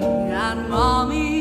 and mommy